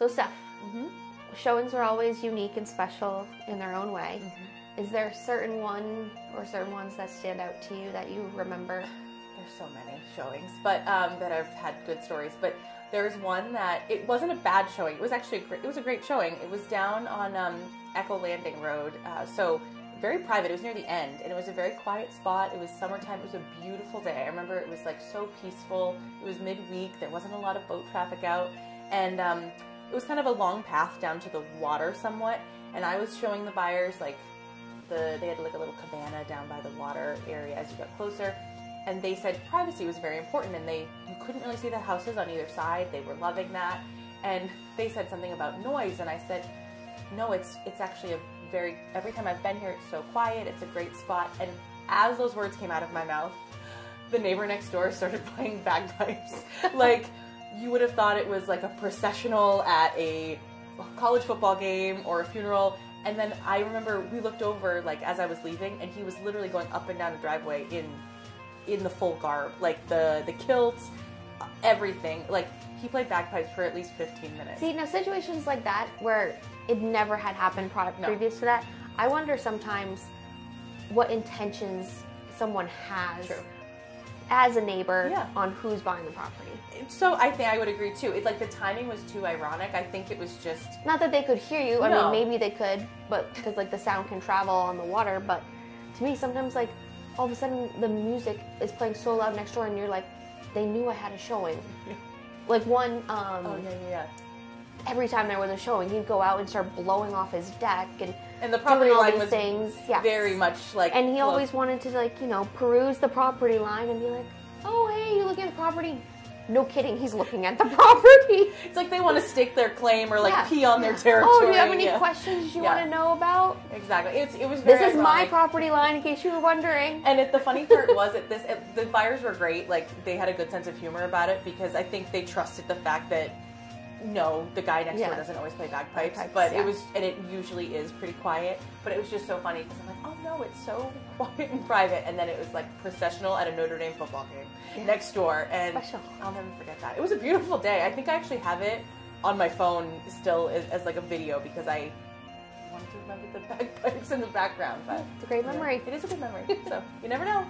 So, Steph, Mm-hmm. showings are always unique and special in their own way. Mm-hmm. Is there a certain one or certain ones that stand out to you that you remember? There's so many showings, but um, that I've had good stories. But there's one that it wasn't a bad showing. It was actually a great, it was a great showing. It was down on um, Echo Landing Road, uh, so very private. It was near the end, and it was a very quiet spot. It was summertime. It was a beautiful day. I remember it was like so peaceful. It was midweek. There wasn't a lot of boat traffic out, and um, it was kind of a long path down to the water somewhat. And I was showing the buyers like the they had like a little cabana down by the water area as you got closer and they said privacy was very important and they you couldn't really see the houses on either side they were loving that and they said something about noise and i said no it's it's actually a very every time i've been here it's so quiet it's a great spot and as those words came out of my mouth the neighbor next door started playing bagpipes like you would have thought it was like a processional at a college football game or a funeral and then I remember we looked over like as I was leaving, and he was literally going up and down the driveway in in the full garb, like the the kilts, everything. Like he played bagpipes for at least fifteen minutes. See, now situations like that where it never had happened pri- No. previous to that, I wonder sometimes what intentions someone has True. As a neighbor Yeah. on who's buying the property. So I think I would agree too. It like the timing was too ironic. I think it was just Not that they could hear you. I mean, maybe they could, but because like the sound can travel on the water. But to me, sometimes like all of a sudden the music is playing so loud next door, and you're like, they knew I had a showing. Like one, um, oh yeah yeah. yeah. Every time there was a showing, he'd go out and start blowing off his deck and And the property doing all line these was things. Yeah, very much like and he always wanted to like you know peruse the property line and be like, oh hey, you looking at the property? No kidding, he's looking at the property. It's like they want to stake their claim or like Yeah. pee on their territory. Oh, do you have any yeah. questions you Yeah. want to know about? Exactly. It's it was. This is my property line, in case you were wondering. And it, the funny part was that this it, the buyers were great. Like they had a good sense of humor about it because I think they trusted the fact that no, the guy next door doesn't always play bagpipes, Bagpipes, but yeah. it was and it usually is pretty quiet. But it was just so funny because I'm like, oh no, it's so quiet and private. And then it was like processional at a Notre Dame football game Yeah. next door, and Special. I'll never forget that. It was a beautiful day. I think I actually have it on my phone still as, as like a video because I wanted to remember the bagpipes in the background. But It's a great memory. it is a good memory. So you never know.